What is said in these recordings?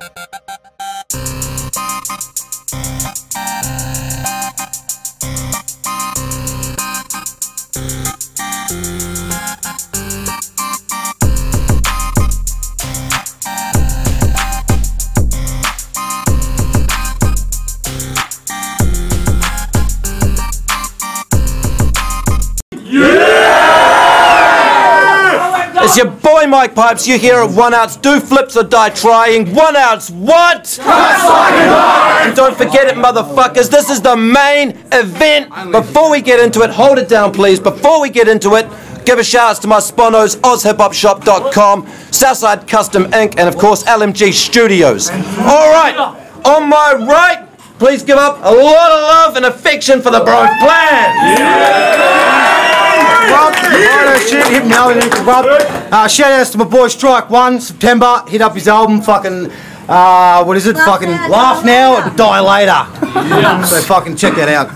you. It's your boy Mike Pipes. You here at one outs. Do flips or die trying. One outs. What? And don't forget it, motherfuckers. This is the main event. Before we get into it, hold it down, please. Before we get into it, give a shout out to my sponos, ozhiphopshop.com, Southside Custom Inc., and of course LMG Studios. All right. On my right, please give up a lot of love and affection for the Bro Plan. Rob, Righto, shit, hit me out Rob. Uh, shout outs to my boy Strike One, September. Hit up his album, fucking. Uh, what is it? fucking Now, laugh Die now, Later. die later. So fucking check that out,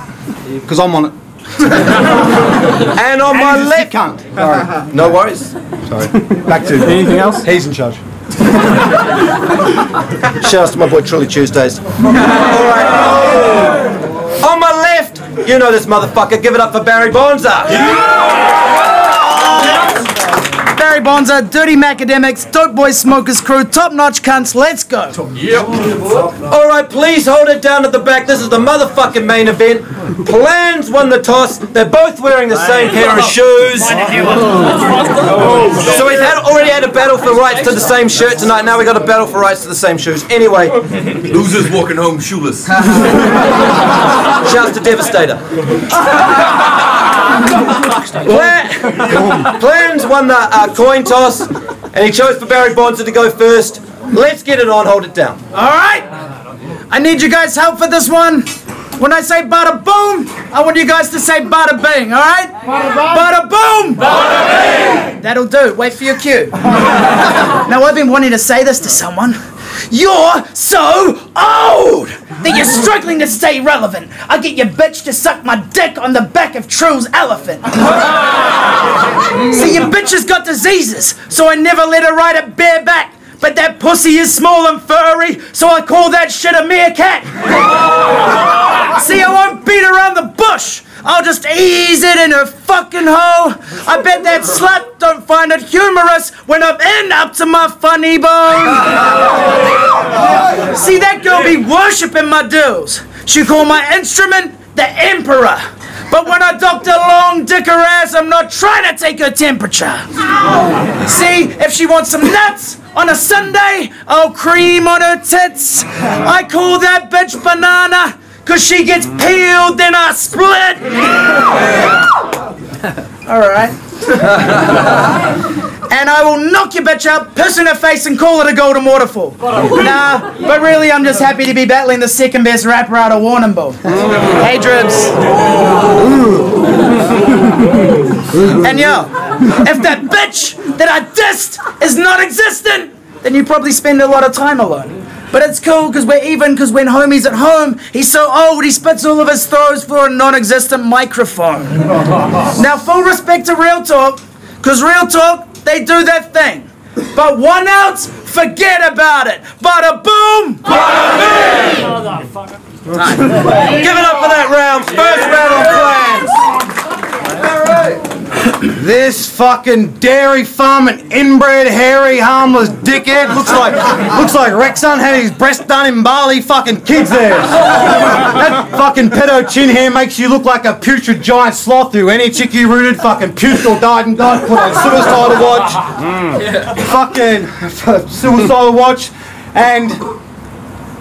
because I'm on it. And on my left, cunt. Sorry, no worries. sorry. Back to anything else. He's in charge. Shout out to my boy Trilly Tuesdays. Alright. On my left, you know this motherfucker. Give it up for Barry Bonza. Barry Bonza, Dirty Mackademics, Dope Boy Smokers Crew, top notch cunts, let's go. Alright, please hold it down at the back. This is the motherfucking main event. Planz won the toss. They're both wearing the same pair of shoes. So we've had, already had a battle for rights to the same shirt tonight. Now we got a battle for rights to the same shoes. Anyway, Losers walking home shoeless. shouts to Devastator. Plan, Planz won the uh, coin toss, and he chose for Barry Bonza to go first. Let's get it on. Hold it down. Alright? I need you guys' help for this one. When I say bada boom, I want you guys to say bada bing, alright? Bada boom! Bada bing! That'll do. Wait for your cue. now, I've been wanting to say this to someone. You're so old that you're struggling to stay relevant. I get your bitch to suck my dick on the back of True's elephant. See, your bitch has got diseases, so I never let her ride it bareback. But that pussy is small and furry, so I call that shit a meerkat. See, I won't beat around the bush. I'll just ease it in her fucking hole. I bet that slut don't find it humorous when I'm in up to my funny bone. See, that girl be worshipping my duels. She call my instrument the Emperor. But when I doctor long dick her ass, I'm not trying to take her temperature. See, if she wants some nuts on a Sunday, I'll cream on her tits. I call that bitch banana, cause she gets peeled, then I split. Alright. and I will knock your bitch up, piss in her face, and call it a golden waterfall. Nah, but really, I'm just happy to be battling the second best rapper out of Warrnambool. Hey, Dribs. And yo, if that bitch that I dissed is not existent, then you probably spend a lot of time alone. But it's cool because we're even because when homie's at home, he's so old he spits all of his throws for a non-existent microphone. now, full respect to Real Talk, because Real Talk, they do that thing. But one outs, forget about it. Bada boom! Give it up for that round. First round on Planz. This fucking dairy farming inbred, hairy, harmless dickhead looks like looks like Rexon had his breast done in Bali. Fucking kids there. That fucking pedo chin hair makes you look like a putrid giant sloth who any chick you rooted fucking puked or died and died. Put on suicidal watch. Fucking suicidal watch and.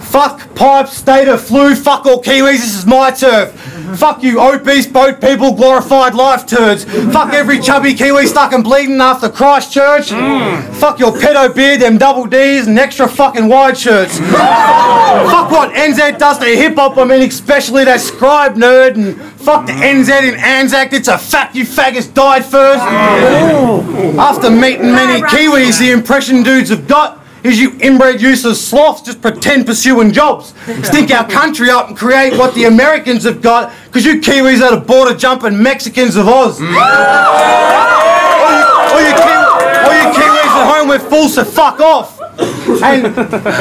Fuck pipe, state of flu, fuck all Kiwis, this is my turf. Fuck you obese boat people, glorified life turds. Fuck every chubby Kiwi stuck and bleeding after Christchurch. Mm. Fuck your pedo beard, them double D's and extra fucking wide shirts. fuck what NZ does to hip hop, I mean especially that scribe nerd and fuck the NZ in Anzac, it's a fact you faggots died first. Mm. After meeting many Kiwis, the impression dudes have got is you inbred useless sloths just pretend pursuing jobs. Stink our country up and create what the Americans have got because you Kiwis are the border jumping Mexicans of Oz. Mm. all, you, all, you Kiwi- all you Kiwis at home, we're full, so fuck off. and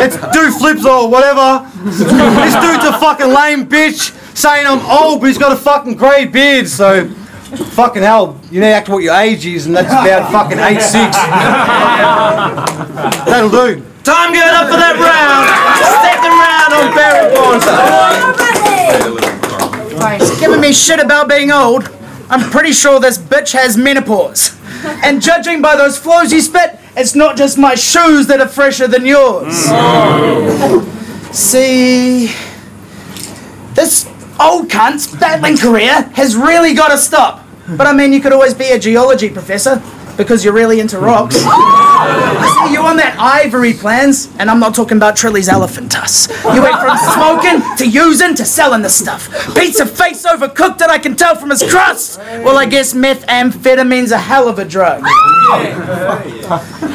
it's do flips or whatever. This dude's a fucking lame bitch saying I'm old, but he's got a fucking grey beard, so fucking hell, you need to act what your age is, and that's about fucking eight six. That'll do. Time going up for that round. Second round on Barry Bonza. He's giving me shit about being old. I'm pretty sure this bitch has menopause. And judging by those flows you spit, it's not just my shoes that are fresher than yours. Oh. See, this old cunt's battling career has really got to stop. But I mean, you could always be a geology professor because you're really into rocks. I see you on that ivory plans, and I'm not talking about Trilly's elephant tusks. You went from smoking to using to selling the stuff. Pizza face overcooked that I can tell from his crust. Well, I guess methamphetamine's a hell of a drug.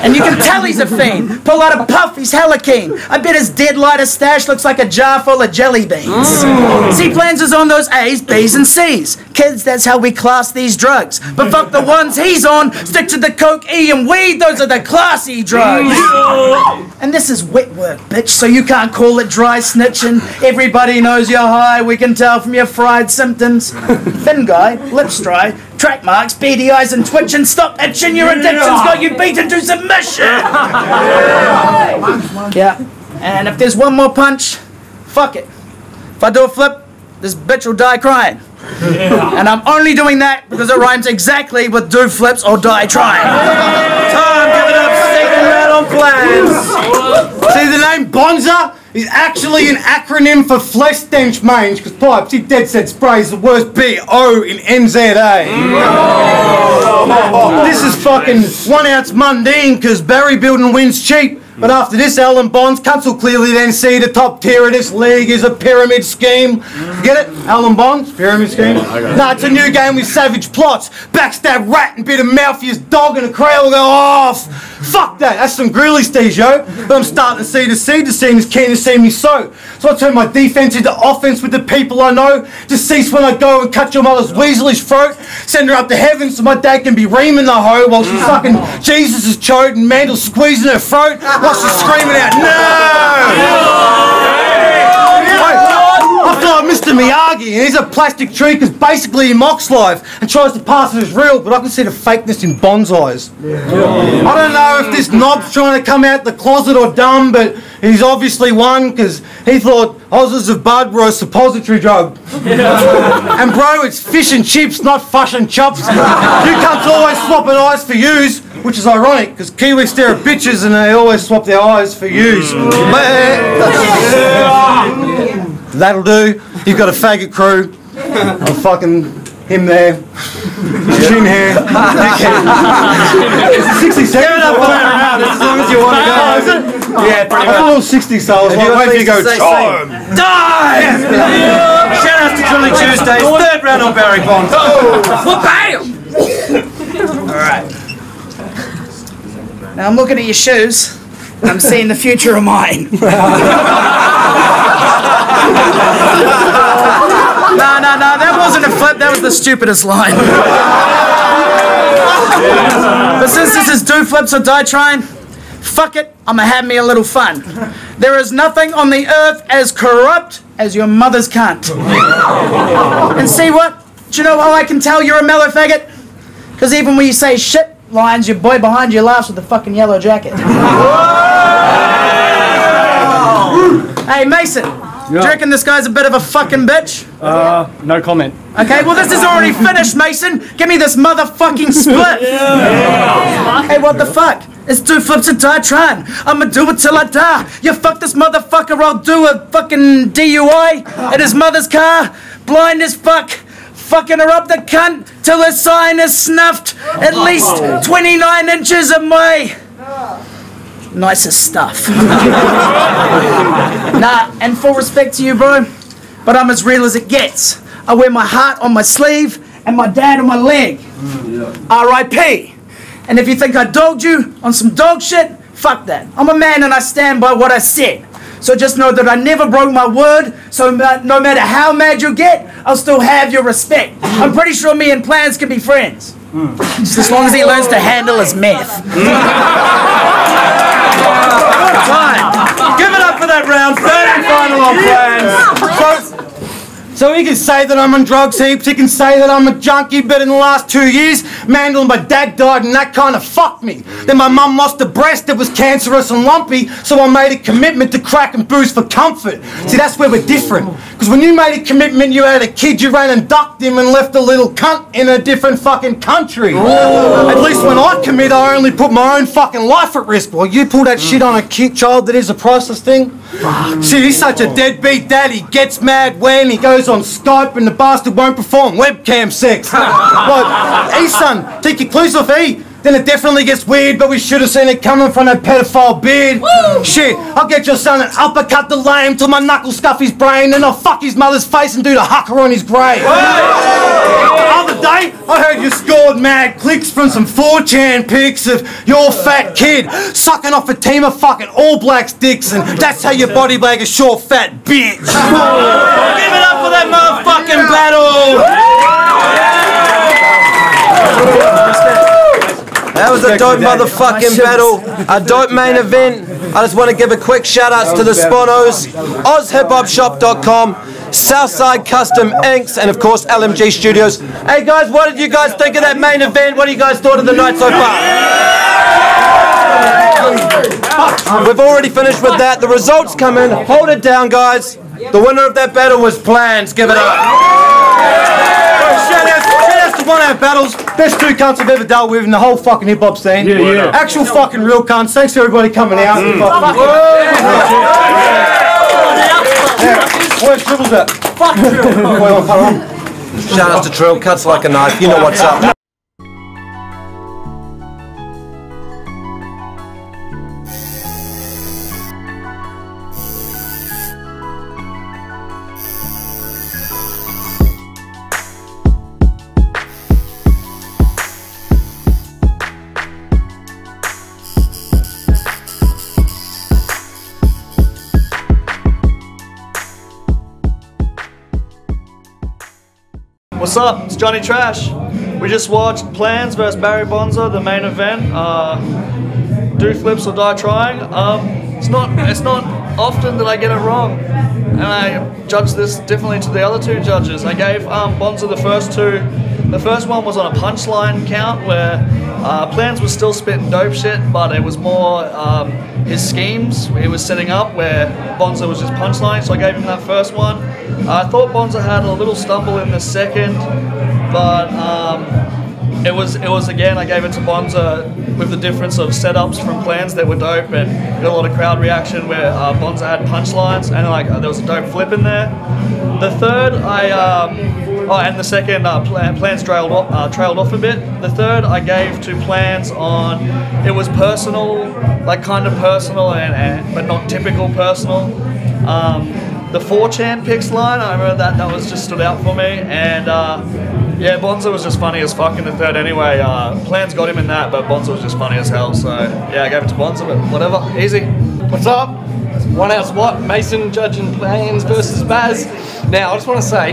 And you can tell he's a fiend. Pull out a puff, he's hella keen. I bet his dead lighter stash looks like a jar full of jelly beans. Mm. C Planz is on those A's, B's, and C's. Kids, that's how we class these drugs. But fuck the ones he's on. Stick to the coke, E, and weed. Those are the classy drugs. Mm. And this is wet work, bitch, so you can't call it dry snitching. Everybody knows you're high. We can tell from your fried symptoms. Thin guy, lips dry, track marks, beady eyes, and twitching. Stop itching. Your addiction's got you beaten to submission. yeah. And if there's one more punch, fuck it. If I do a flip, this bitch will die crying. And I'm only doing that because it rhymes exactly with do flips or die trying. Time give it up. Second round on Planz. See, the name Bonza is actually an acronym for flesh stench mange, because pipes, he dead set spray is the worst B-O in NZA. Oh. This is fucking one ounce mundane, because Barry building wins cheap. But after this, Alan Bonds, will clearly then see the top tier of this league is a pyramid scheme. Get it? Alan Bonds? Pyramid scheme? No, it's a new game with savage plots. Backstab rat and bit of mouthiest dog and a crowd will go off. Fuck that. That's some grilly steez, yo. But I'm starting to see the seed. The scene is keen to see me so. So I turn my defense into offense with the people I know. To cease when I go and cut your mother's weaselish throat. Send her up to heaven so my dad can be reaming the hoe while she's fucking Jesus' chode and Mandel squeezing her throat while she's screaming out, no! I feel like Mr. Miyagi, and he's a plastic tree because basically he mocks life and tries to pass it as real, but I can see the fakeness in Bond's eyes. I don't know if this knob's trying to come out the closet or dumb, but he's obviously one because he thought Oz's of Bud were a suppository drug. and bro, it's fish and chips, not fush and chops. You cunts always swapping eyes for yous, which is ironic because Kiwis stare at bitches and they always swap their eyes for yous. Uh, That'll do. You've got a faggot crew. I'm fucking him there. Chin hair. It's 60 seconds. Give it up for that round, as long as you want to go. is? Yeah, pretty much. I'm a 60, so I was like, wait for you to go, Say- say- time. Die! Shout out to Trilly Tuesdays. Third round on Barry Bonza. Now I'm looking at your shoes. I'm seeing the future of mine. No, no, no, that wasn't a flip, that was the stupidest line. but since this is do flips or die trying, fuck it, I'ma have me a little fun. There is nothing on the earth as corrupt as your mother's cunt. And see what? Do you know how I can tell you're a mellow faggot? Because even when you say shit lines, your boy behind you laughs with the fucking yellow jacket. hey, Mason, do you reckon this guy's a bit of a fucking bitch? Uh, no comment. Okay, well, this is already finished, Mason. Give me this motherfucking split. yeah. Hey, what the fuck? It's two flips and die trying. I'ma do it till I die. You fuck this motherfucker, I'll do a fucking DUI in his mother's car. Blind as fuck. Fucking her up the cunt till her sign is snuffed. At least 29 inches of my nicest stuff. nah, and full respect to you, bro, but I'm as real as it gets. I wear my heart on my sleeve and my dad on my leg. Mm, R.I.P. And if you think I dogged you on some dog shit, fuck that. I'm a man and I stand by what I said. So just know that I never broke my word, so no matter how mad you get, I'll still have your respect. I'm pretty sure me and Planz can be friends. Just as long as he learns to handle his meth. Mm. time. Give it up for that round. Third and final on Planz. So, he can say that I'm on drugs heaps, he can say that I'm a junkie, but in the last two years, Mandel and my dad died and that kind of fucked me. Then my mum lost a breast that was cancerous and lumpy, so I made a commitment to crack and booze for comfort. See, that's where we're different. Because when you made a commitment, you had a kid, you ran and ducked him and left a little cunt in a different fucking country. At least when I commit, I only put my own fucking life at risk. Well, you pull that mm. shit on a kid child that is a priceless thing. See, he's such a deadbeat dad. He gets mad when he goes on Skype and the bastard won't perform webcam sex. like, hey son, take your clues off, eh? Then it definitely gets weird, but we should have seen it coming from that pedophile beard. Shit, I'll get your son and uppercut the lame till my knuckles scuff his brain, and I'll fuck his mother's face and do the hucker on his grave. The other day, I heard you scored mad clicks from some 4chan pics of your fat kid sucking off a team of fucking All Blacks dicks, and that's how your body bag a short fat bitch. Give for that motherfucking battle. That was a dope motherfucking battle. A dope main event. I just want to give a quick shout outs to the sponos, OzHipHopShop.com, Southside Custom Inks, and of course LMG Studios. Hey guys, what did you guys think of that main event? What do you guys thought of the night so far? We've already finished with that. The results come in. Hold it down, guys. The winner of that battle was Planz. Give it up. Shout outs, shout outs to one of our battles, best two cunts I've ever dealt with in the whole fucking hip hop scene. Yeah, yeah. Actual fucking real cunts. Thanks to everybody coming out. Mm. Fuck. Yeah. Where's Tribbles at? Fuck Shout outs to Trill. Cuts like a knife. You know what's up. What's up? It's Johnny Trash. We just watched Planz versus Barry Bonza, the main event. Uh, do flips or die trying. Um, it's not. It's not often that I get it wrong, and I judge this differently to the other two judges. I gave um, Bonza the first two. The first one was on a punchline count where uh, Planz was still spitting dope shit, but it was more um, his schemes he was setting up where Bonza was just punchline. So I gave him that first one. I thought Bonza had a little stumble in the second, but um, it was it was again I gave it to Bonza with the difference of setups from Planz that were dope and got a lot of crowd reaction where uh, Bonza had punchlines and like uh, there was a dope flip in there. The third I um, oh and the second uh, plan, Planz trailed off, uh, trailed off a bit. The third I gave to Planz on it was personal like kind of personal and, and but not typical personal. Um, the 4chan picks line, I remember that, that was just stood out for me. And uh, yeah, Bonza was just funny as fuck in the third anyway. Uh, Planz got him in that, but Bonza was just funny as hell. So yeah, I gave it to Bonza, but whatever, easy. What's up? One out what? Mason judging Planz versus Baz. Now, I just want to say,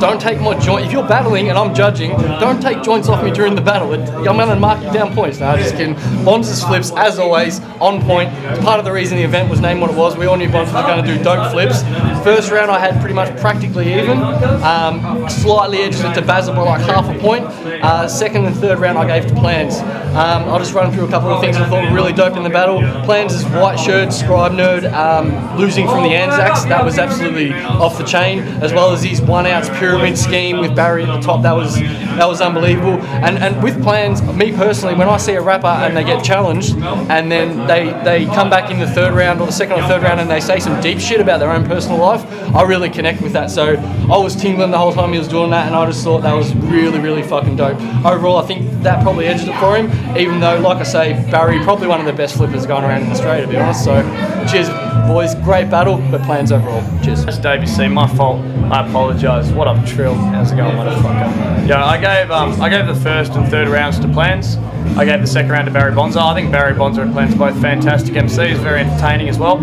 don't take my joint. If you're battling and I'm judging, don't take joints off me during the battle. It, I'm going to mark you down points. I just kidding. Bonds' flips, as always, on point. It's part of the reason the event was named what it was. We all knew Bonds was going to do dope flips. First round, I had pretty much practically even. Um, slightly edged it to Basil by like half a point. Uh, second and third round, I gave to Planz. Um, I'll just run through a couple of things I thought were really dope in the battle. Planz is white shirt, scribe nerd, um, losing from the Anzacs. That was absolutely off the chain, as well as his one outs pyramid scheme with Barry at the top. That was that was unbelievable. And and with Planz, me personally, when I see a rapper and they get challenged, and then they they come back in the third round or the second or third round and they say some deep shit about their own personal life, I really connect with that. So I was tingling the whole time he was doing that, and I just thought that was really really fucking dope. Overall, I think that probably edged it for him. Even though, like I say, Barry probably one of the best flippers going around in Australia, to be honest. So cheers, boys. Great battle, but Planz overall. Cheers. That's Davey C. My fault. I apologise. What up, Trill? How's it going, motherfucker? Yeah, I gave um, I gave the first and third rounds to Planz. I gave the second round to Barry Bonza. I think Barry Bonza and Planz are both fantastic MCs, very entertaining as well.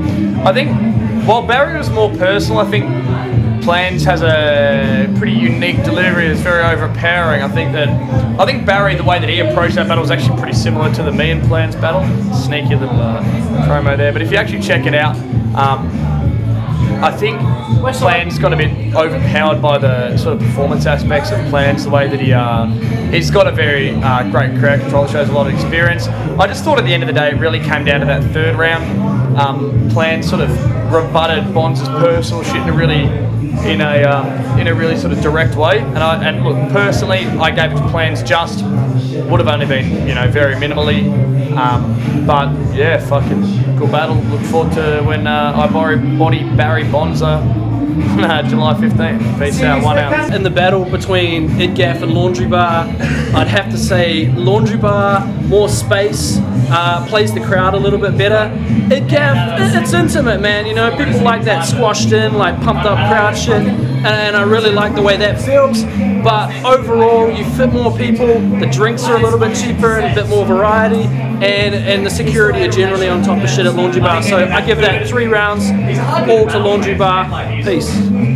I think while Barry was more personal, I think Planz has a pretty unique delivery. It's very overpowering. I think that I think Barry, the way that he approached that battle was actually pretty similar to the me and Planz battle. Sneaky little uh, promo there, but if you actually check it out. Um, I think Plan's got a bit overpowered by the sort of performance aspects of Planz, the way that he uh, he's got a very uh, great crowd control, shows a lot of experience. I just thought at the end of the day it really came down to that third round. Um, Plan sort of rebutted Bonds' personal shit in a really in a um, in a really sort of direct way. And I and look personally, I gave it to Planz just would have only been you know very minimally. Um, but yeah, fucking good battle. Look forward to when uh, I body Barry Bonza July 15th. Peace out, one out. In the battle between Idgaff and Laundry Bar, I'd have to say Laundry Bar, more space, uh, plays the crowd a little bit better. Idgaff, it's intimate, man. You know, people like that squashed in, like pumped up crowd shit, and I really like the way that feels. But overall, you fit more people, the drinks are a little bit cheaper and a bit more variety, and, and the security are generally on top of shit at Laundry Bar. So I give that three rounds, all to Laundry Bar. Peace.